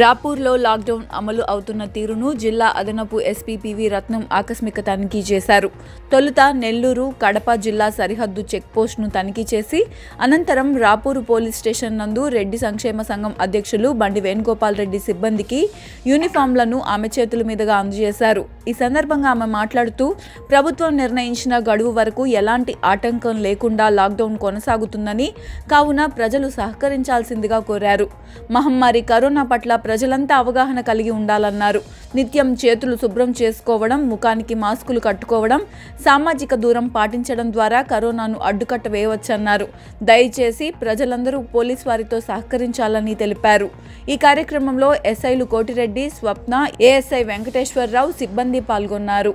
రాపూర్లో lockdown అమలు అవుతున్న తీరును జిల్లా అదనపు ఎస్పీ పివి రత్నం ఆకస్మిక తనిఖీ చేశారు. తొలుత నెల్లూరు కడప జిల్లా సరిహద్దు చెక్పోస్ట్ను తనిఖీ చేసి అనంతరం రాపూరు పోలీస్ స్టేషన్ నందు రెడ్డి సంక్షేమ సంఘం అధ్యక్షులు బండి వేణుగోపాల్ రెడ్డి సిబ్బందికి యూనిఫామ్లను ఆమె చేతుల మీదుగా అందజేశారు. ఈ సందర్భంగా ఆమె మాట్లాడుతూ ప్రభుత్వం నిర్ణయించిన గడువు వరకు ఎలాంటి ఆటంకం లేకుండా లాక్డౌన్ కొనసాగుతుందని కావున ప్రజలు సహకరించాల్సిందిగా కోరారు. మహమ్మారి కరోనా పట్ల ప్రజలంతా అవగాహన కలిగి ఉండాలన్నారు. నిత్యం చేతులు శుభ్రం చేసుకోవడం ముఖానికి మాస్కులు కట్టుకోవడం సామాజిక దూరం పాటించడం ద్వారా కరోనాను అడ్డుకట్ట వేయవచ్చన్నారు. దయచేసి ప్రజలందరూ పోలీస్ వారితో సహకరించాలని తెలిపారు. ఈ కార్యక్రమంలో ఎస్ఐలు కోటిరెడ్డి స్వప్న ఏఎస్ఐ వెంకటేశ్వరరావు సిబ్బంది పాల్గొన్నారు.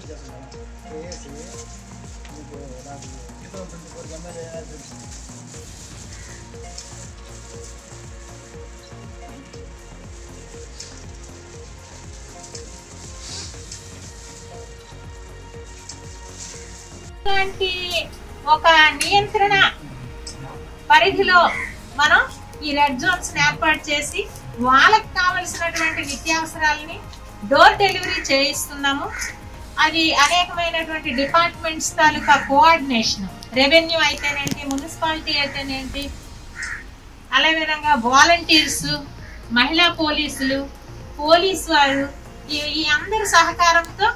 చేసి మీకు నాకు టూ థౌసండ్ ఫోర్ ఒక నియంత్రణ పరిధిలో మనం ఈ రెడ్ జోన్స్ ఏర్పాటు చేసి వాళ్ళకి కావలసినటువంటి నిత్యావసరాలని డోర్ డెలివరీ చేయిస్తున్నాము. అది అనేకమైనటువంటి డిపార్ట్మెంట్స్ తాలూకా కోఆర్డినేషన్. రెవెన్యూ అయితేనేంటి మున్సిపాలిటీ అయితేనేంటి అదే విధంగా వాలంటీర్స్ మహిళా పోలీసులు పోలీసు వారు ఈ ఈ అందరి సహకారంతో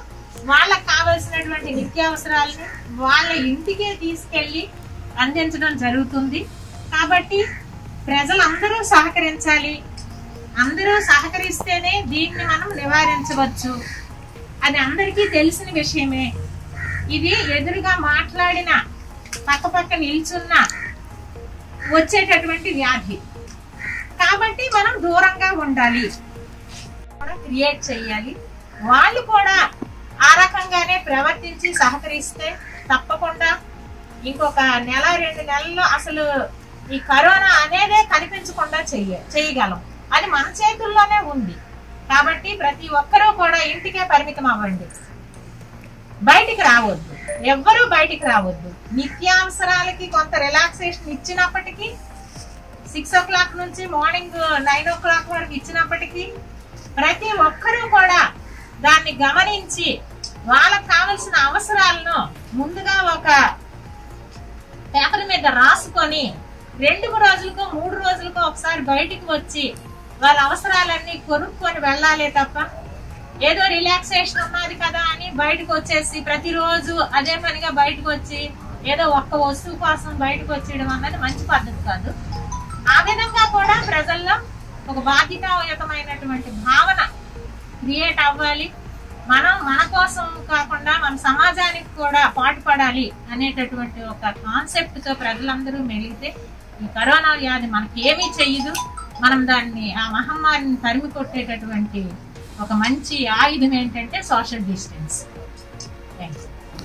వాళ్ళకి కావలసినటువంటి నిత్యావసరాలను వాళ్ళ ఇంటికే తీసుకెళ్ళి అందించడం జరుగుతుంది. కాబట్టి ప్రజలందరూ సహకరించాలి. అందరూ సహకరిస్తేనే దీన్ని మనం నివారించవచ్చు. అది అందరికీ తెలిసిన విషయమే. ఇది ఎదురుగా మాట్లాడిన పక్క పక్క నిల్చున్న వచ్చేటటువంటి వ్యాధి. కాబట్టి మనం దూరంగా ఉండాలి. క్రియేట్ చేయాలి. వాళ్ళు కూడా ఆ రకంగానే ప్రవర్తించి సహకరిస్తే తప్పకుండా ఇంకొక నెల రెండు నెలల్లో అసలు ఈ కరోనా అనేదే కనిపించకుండా చెయ్య చేయగలం. అది మన చేతుల్లోనే ఉంది. కాబట్టి ప్రతి ఒక్కరూ కూడా ఇంటికే పరిమితం అవ్వండి. బయటికి రావద్దు. ఎవ్వరూ బయటికి రావద్దు. నిత్యావసరాలకి కొంత రిలాక్సేషన్ ఇచ్చినప్పటికీ సిక్స్ ఓ క్లాక్ నుంచి మార్నింగ్ నైన్ ఓ క్లాక్ వరకు ఇచ్చినప్పటికీ ప్రతి ఒక్కరూ కూడా దాన్ని గమనించి వాళ్ళకు కావలసిన అవసరాలను ముందుగా ఒక పేపర్ మీద రాసుకొని రెండు రోజులకో మూడు రోజులకో ఒకసారి బయటికి వచ్చి వాళ్ళ అవసరాలన్నీ కొనుక్కొని వెళ్ళాలి తప్ప ఏదో రిలాక్సేషన్ ఉన్నది కదా అని బయటకు వచ్చేసి ప్రతిరోజు అదే పనిగా బయటకు వచ్చి ఏదో ఒక్క వస్తువు కోసం బయటకు వచ్చేయడం అన్నది మంచి పద్ధతి కాదు. ఆ విధంగా కూడా ప్రజల్లో ఒక బాధ్యతాయుతమైనటువంటి భావన క్రియేట్ అవ్వాలి. మనం మన కోసం కాకుండా మన సమాజానికి కూడా పాటుపడాలి అనేటటువంటి ఒక కాన్సెప్ట్తో ప్రజలందరూ మెలిగితే ఈ కరోనా వ్యాధి మనకేమీ చెయ్యదు. మనం దాన్ని ఆ మహమ్మారిని తరిమి కొట్టేటటువంటి ఒక మంచి ఆయుధం ఏంటంటే సోషల్ డిస్టెన్స్